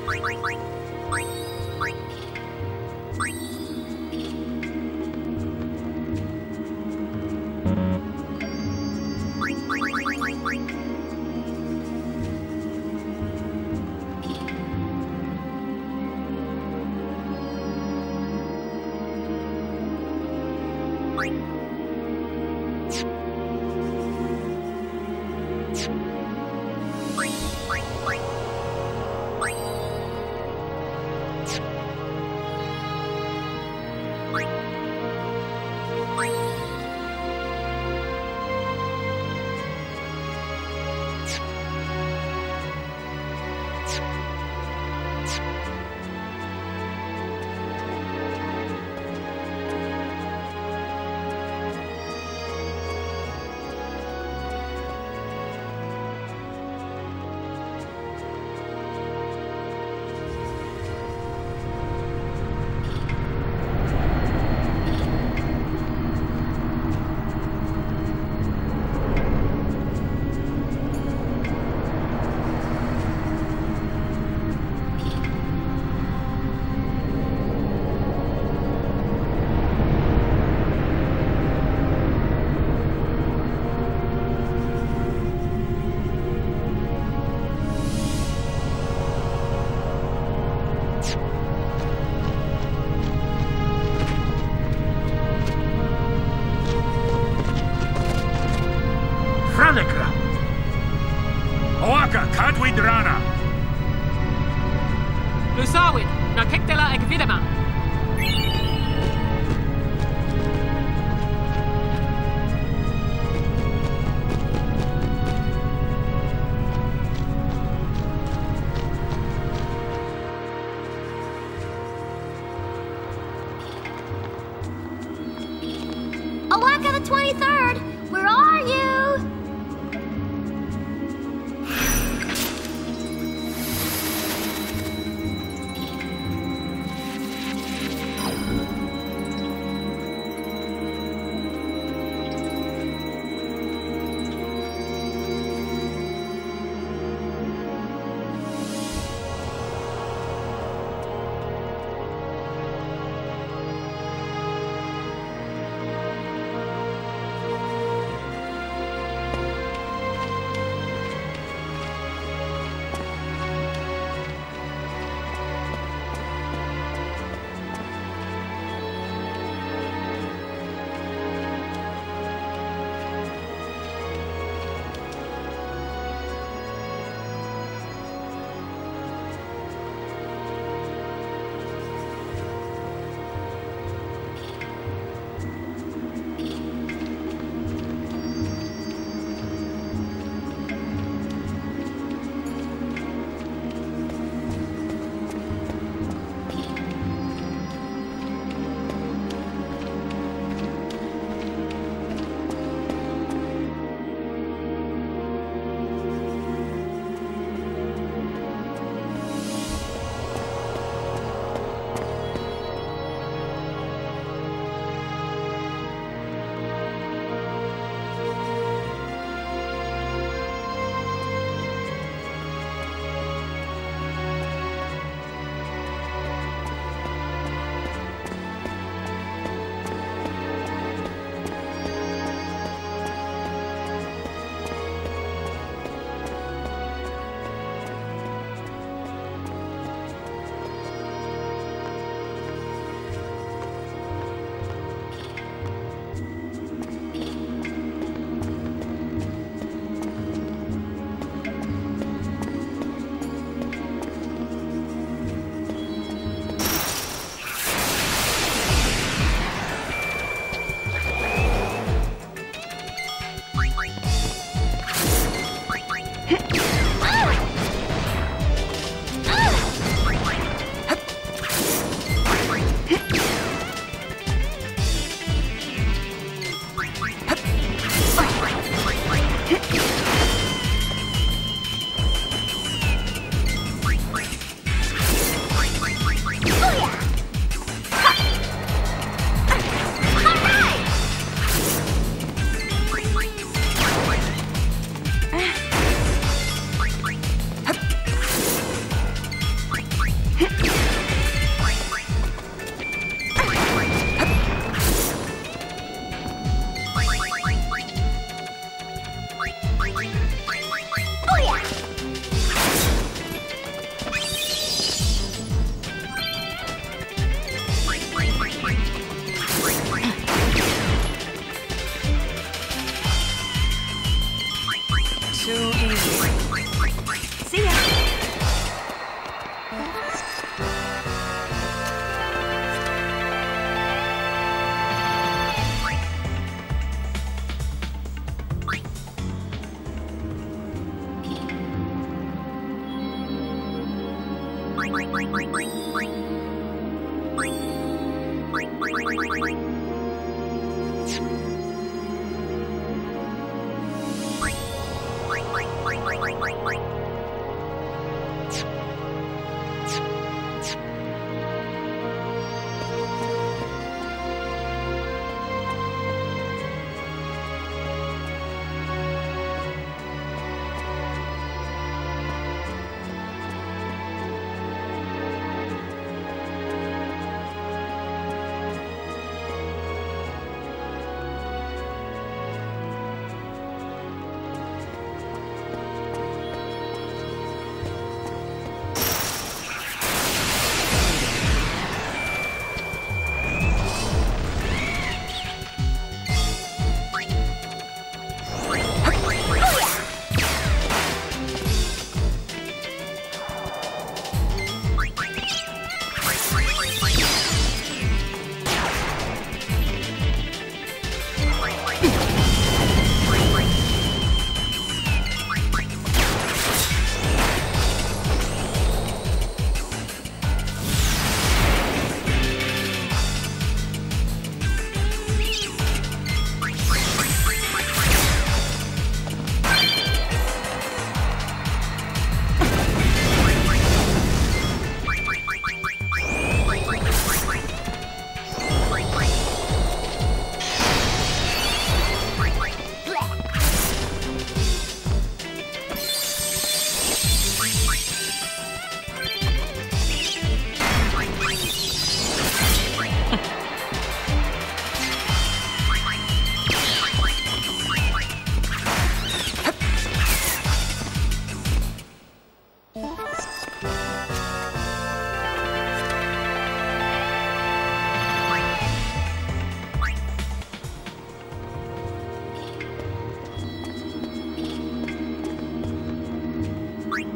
Bye.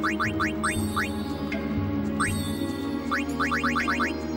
Thank you.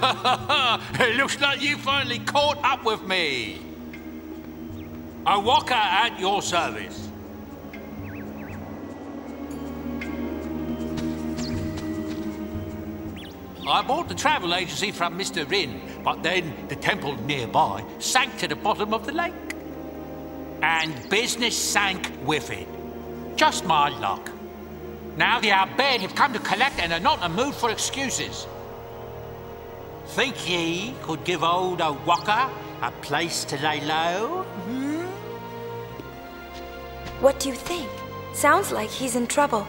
it looks like you finally caught up with me. O'aka at your service. I bought the travel agency from Mr. Rin, but then the temple nearby sank to the bottom of the lake. And business sank with it. Just my luck. Now the Al Bhed have come to collect and are not in the mood for excuses. Think ye could give old O'aka a place to lay low? Hmm? What do you think? Sounds like he's in trouble.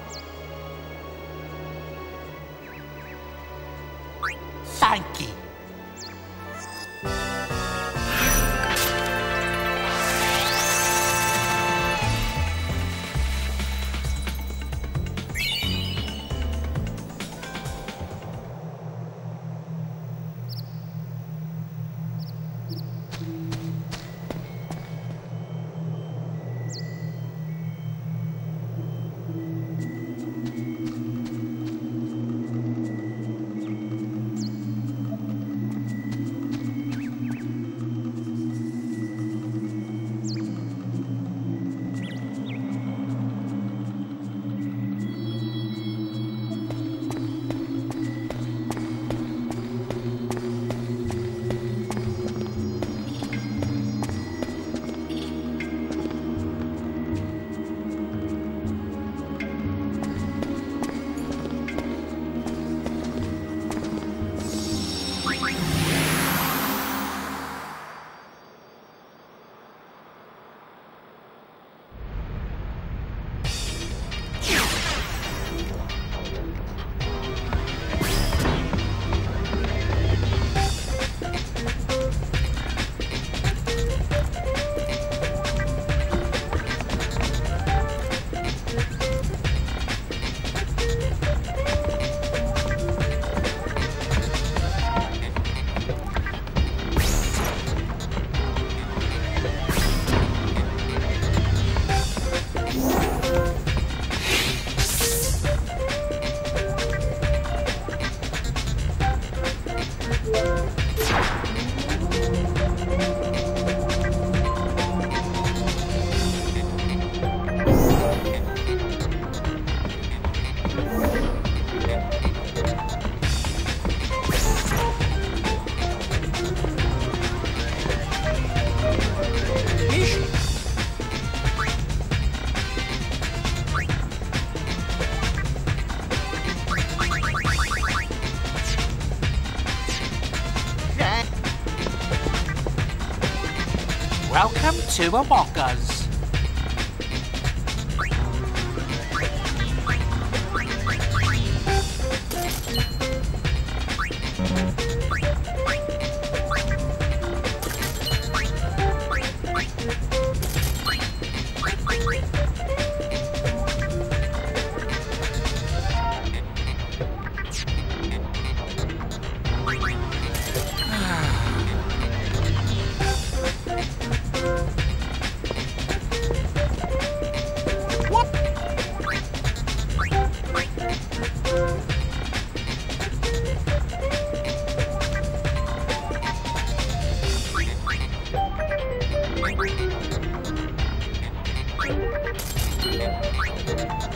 Bye. To a Walkers. Tank.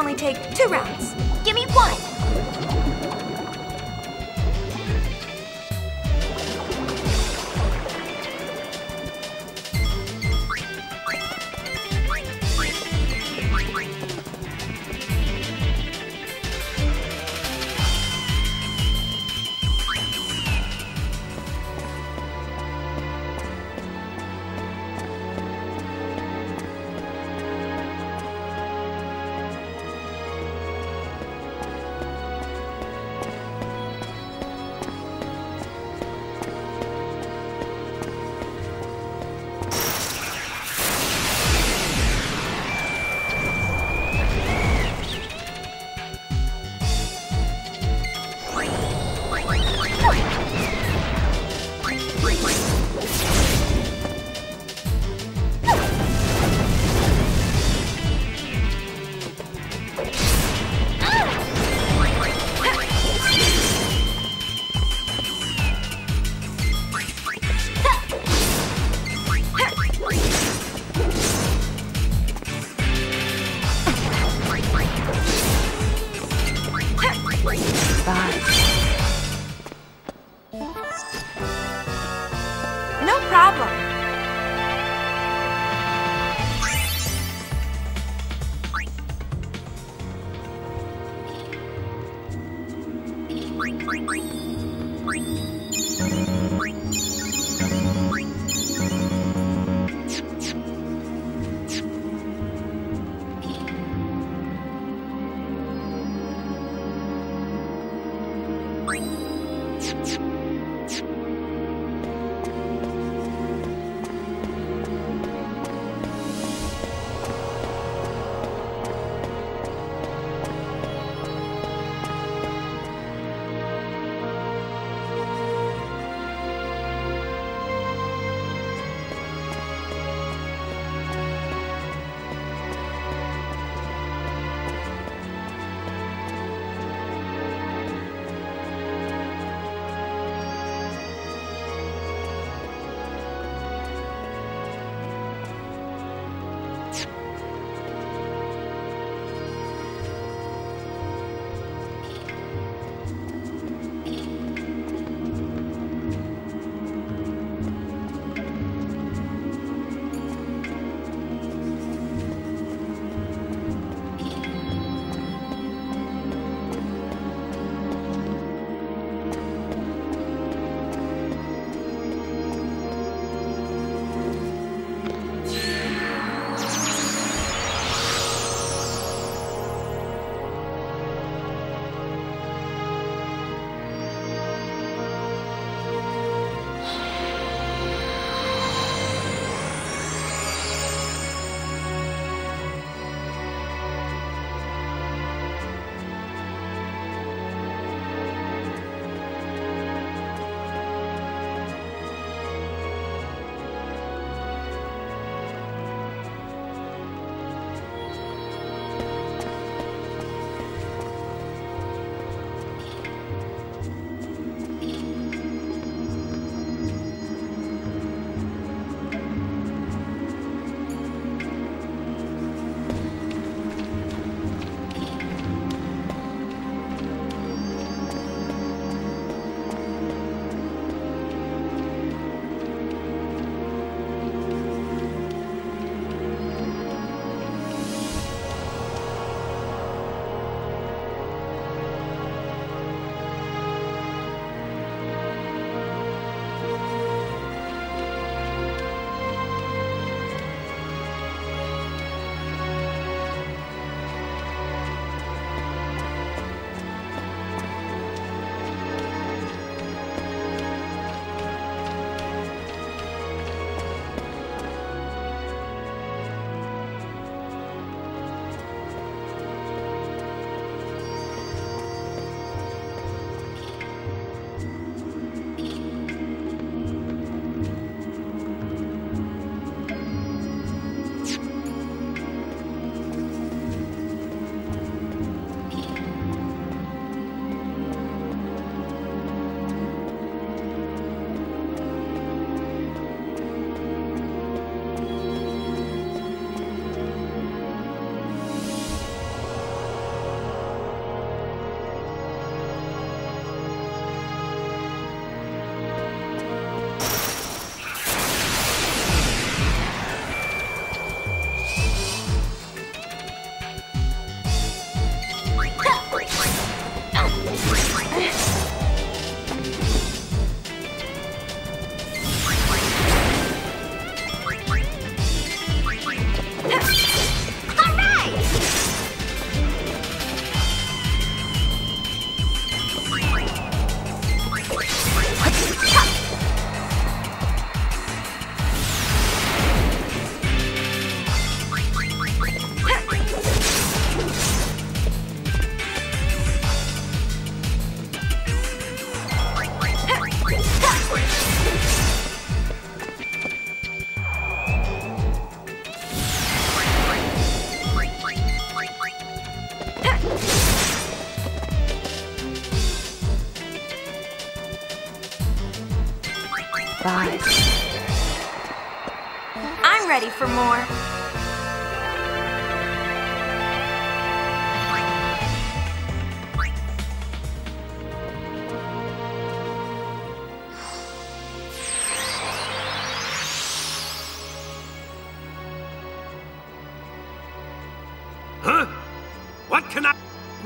Only take two rounds. Tch, tch, tch.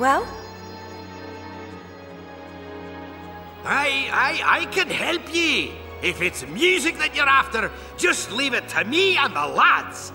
Well, I, I, I can help ye. If it's music that you're after, just leave it to me and the lads.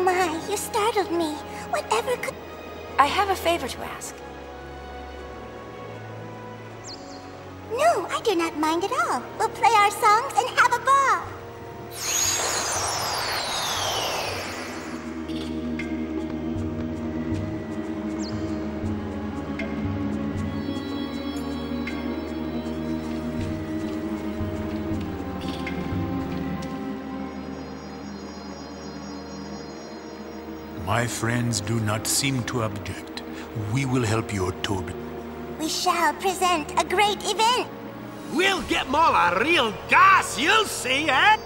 Oh my, you startled me. Whatever could. I have a favor to ask. No, I do not mind at all. We'll play our songs My friends do not seem to object. We will help your Toad. We shall present a great event. We'll get all a real gas, you'll see, eh?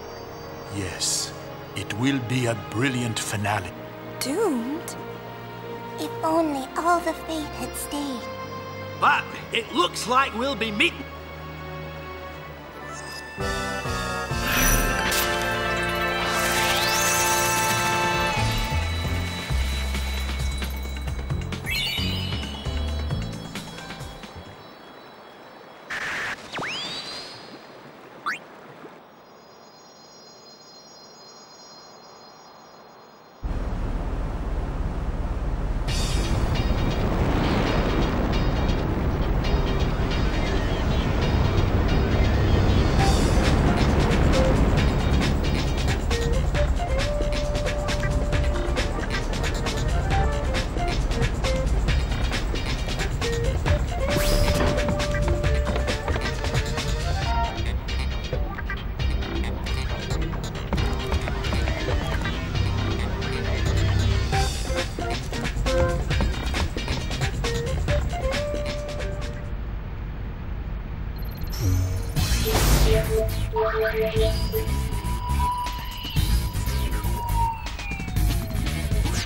Yes, it will be a brilliant finale. Doomed? If only all the fate had stayed. But it looks like we'll be meeting.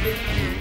Thank